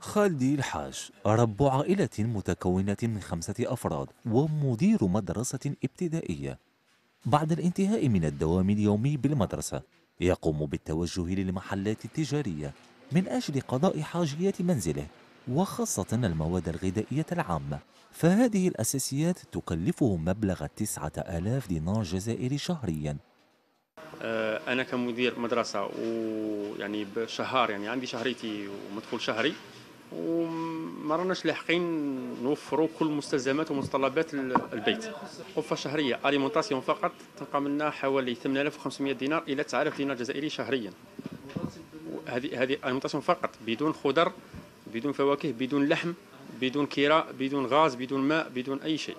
خالدي الحاج رب عائلة متكونة من خمسة أفراد ومدير مدرسة ابتدائية. بعد الانتهاء من الدوام اليومي بالمدرسة يقوم بالتوجه للمحلات التجارية من أجل قضاء حاجيات منزله وخاصة المواد الغذائية العامة. فهذه الأساسيات تكلفه مبلغ تسعة آلاف دينار جزائري شهريا. أنا كمدير مدرسة ويعني بشهر يعني عندي شهريتي ومدخول شهري. وما راناش لاحقين نوفروا كل مستلزمات ومتطلبات ال- البيت. غرفه شهرية اليمونطاسيون فقط تلقى منها حوالي 8500 دينار إلى 9000 دينار جزائري شهريا. هذه هذه اليمونطاسيون فقط بدون خضر بدون فواكه بدون لحم بدون كراء بدون غاز بدون ماء بدون أي شيء.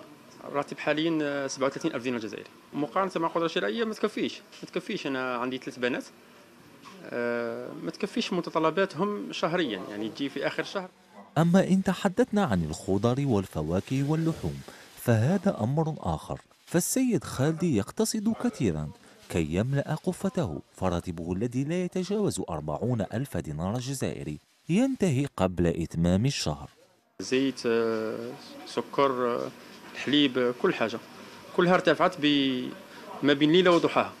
الراتب حاليا آه، 37000 دينار جزائري. مقارنة مع القدره الشرائيه ما تكفيش. ما تكفيش. أنا عندي ثلاث بنات. آه، ما تكفيش متطلباتهم شهريا يعني تجي في آخر الشهر أما إن تحدثنا عن الخضر والفواكه واللحوم فهذا أمر آخر. فالسيد خالدي يقتصد كثيرا. كي يملأ قفته فراتبه الذي لا يتجاوز أربعون ألف دينار جزائري. ينتهي قبل إتمام الشهر. زيت آه، سكر آه، الحليب آه، كل حاجة. كلها ارتفعت ما بين ليلة وضحاها.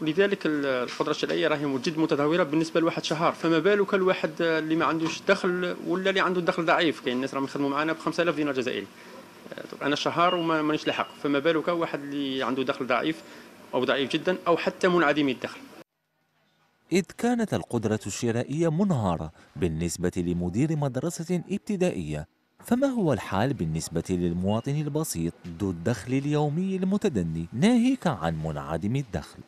ولذلك ال- القدره الشرائيه راهي جد متدهوره بالنسبة لواحد شهر. فما بالك الواحد اللي ما عندوش دخل ولا اللي عنده دخل ضعيف؟ كاين الناس راهم يخدموا معنا ب 5000 دينار جزائري. آه، أنا شهر وما مانيش لاحق. فما بالك واحد اللي عنده دخل ضعيف أو ضعيف جدا أو حتى منعدم الدخل. إذ كانت القدرة الشرائية منهارة بالنسبة لمدير مدرسة ابتدائية فما هو الحال بالنسبة للمواطن البسيط ذو الدخل اليومي المتدني ناهيك عن منعدم الدخل؟